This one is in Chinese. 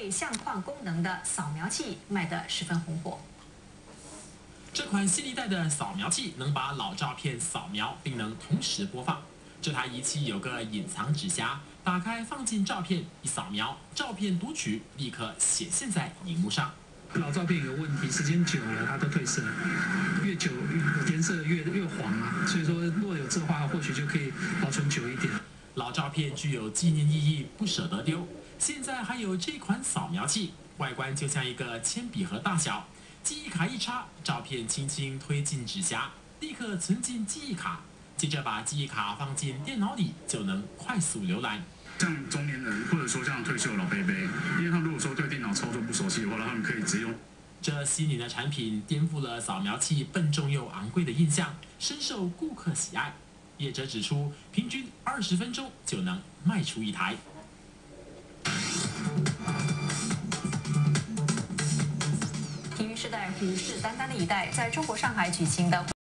配相框功能的扫描器卖得十分红火。这款新一代的扫描器能把老照片扫描，并能同时播放。这台仪器有个隐藏指匣，打开放进照片，一扫描，照片读取立刻显现在荧幕上。老照片有问题，时间久了它都褪色，越久颜色越越黄啊。所以说，若有这话，或许就可以保存久一点。老照片具有纪念意义，不舍得丢。现在还有这款扫描器，外观就像一个铅笔盒大小。记忆卡一插，照片轻轻推进纸匣，立刻存进记忆卡。接着把记忆卡放进电脑里，就能快速浏览。像中年人，或者说像退休老伯伯，因为他如果说对电脑操作不熟悉的话，他们可以直接用。这新年的产品颠覆了扫描器笨重又昂贵的印象，深受顾客喜爱。业者指出，平均二十分钟就能卖出一台。体育时代虎视眈眈的一代，在中国上海举行的。